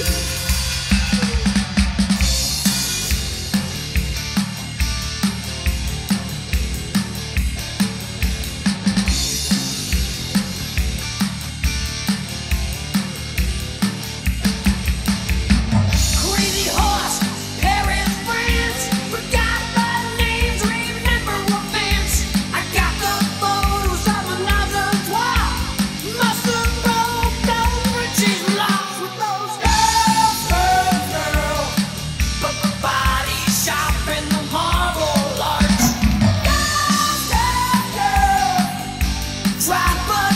Thank Drop